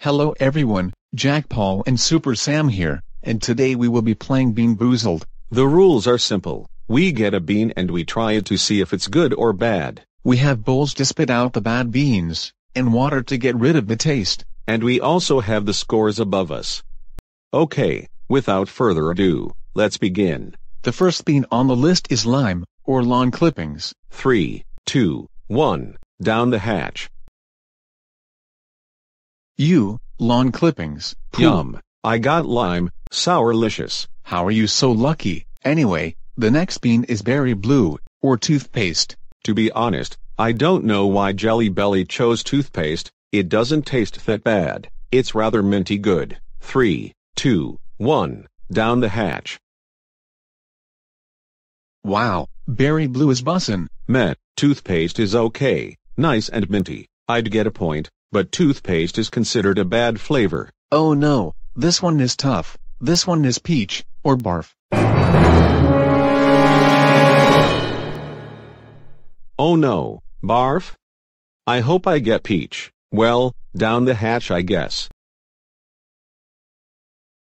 Hello everyone, Jack Paul and Super Sam here, and today we will be playing Bean Boozled. The rules are simple. We get a bean and we try it to see if it's good or bad. We have bowls to spit out the bad beans, and water to get rid of the taste. And we also have the scores above us. Okay, without further ado, let's begin. The first bean on the list is lime, or lawn clippings. Three, two, one, down the hatch. You, lawn clippings. Pooh. Yum. I got lime, sourlicious. How are you so lucky? Anyway, the next bean is berry blue, or toothpaste. To be honest, I don't know why Jelly Belly chose toothpaste, it doesn't taste that bad, it's rather minty good. Three, two, one, down the hatch. Wow, berry blue is bussin'. Meh, toothpaste is okay, nice and minty, I'd get a point, but toothpaste is considered a bad flavor. Oh no, this one is tough. This one is peach, or barf. Oh no, barf? I hope I get peach. Well, down the hatch I guess.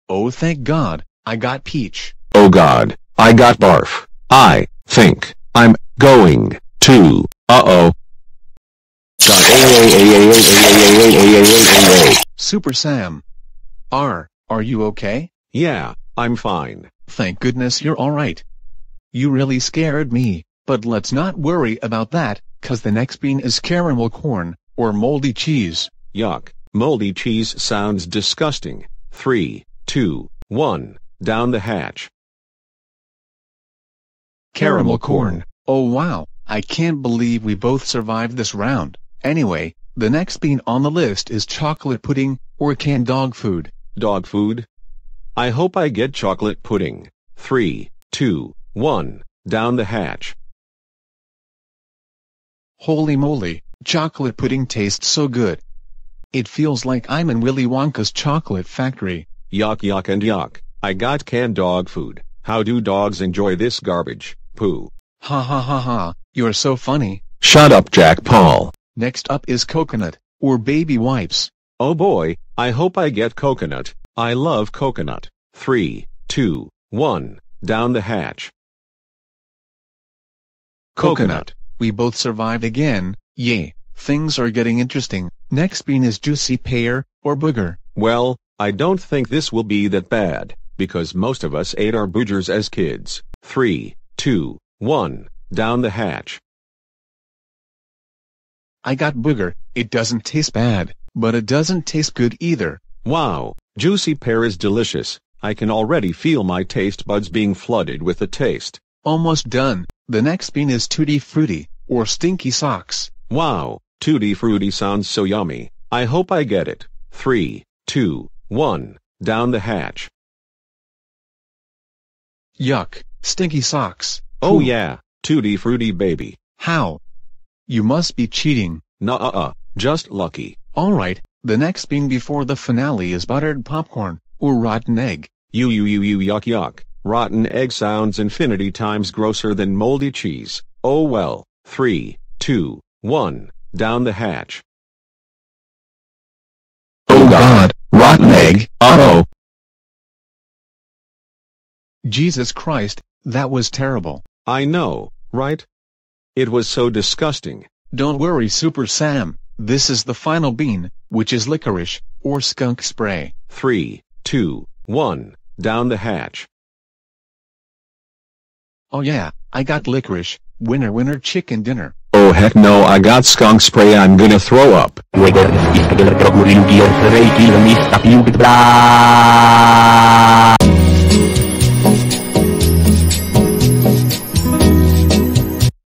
Oh thank God, I got peach. Oh god, I got barf. I think I'm going to. Uh-oh. Super Sam. R, are you okay? Yeah, I'm fine. Thank goodness you're alright. You really scared me, but let's not worry about that, cause the next bean is caramel corn, or moldy cheese. Yuck, moldy cheese sounds disgusting. Three, two, one, down the hatch. Caramel corn. Oh wow, I can't believe we both survived this round. Anyway, the next bean on the list is chocolate pudding, or canned dog food. Dog food? I hope I get chocolate pudding. Three, two, one, down the hatch. Holy moly, chocolate pudding tastes so good. It feels like I'm in Willy Wonka's chocolate factory. Yuck yuck and yuck. I got canned dog food. How do dogs enjoy this garbage? Pooh. Ha ha ha ha, you're so funny. Shut up, Jack Paul. Next up is coconut, or baby wipes. Oh boy, I hope I get coconut. I love coconut. Three, two, one, down the hatch. Coconut. We both survived again, yay. Things are getting interesting. Next bean is juicy pear, or booger. Well, I don't think this will be that bad, because most of us ate our boogers as kids. Three, two, one, down the hatch. I got booger, it doesn't taste bad, but it doesn't taste good either. Wow, juicy pear is delicious. I can already feel my taste buds being flooded with the taste. Almost done. The next bean is tutti frutti, or stinky socks. Wow, tutti frutti sounds so yummy. I hope I get it. Three, two, one, down the hatch. Yuck, stinky socks. Oh Pooh. yeah, tutti frutti baby. How? You must be cheating. Nuh-uh, just lucky. Alright, the next bean before the finale is buttered popcorn, or rotten egg. You you you you yuck yuck. Rotten egg sounds infinity times grosser than moldy cheese. Oh well. Three, two, one, down the hatch. Oh god, rotten egg, uh-oh. Jesus Christ, that was terrible. I know, right? It was so disgusting. Don't worry Super Sam, this is the final bean, which is licorice, or skunk spray. Three, two, one, down the hatch. Oh yeah, I got licorice, winner winner chicken dinner. Oh heck no I got skunk spray I'm gonna throw up.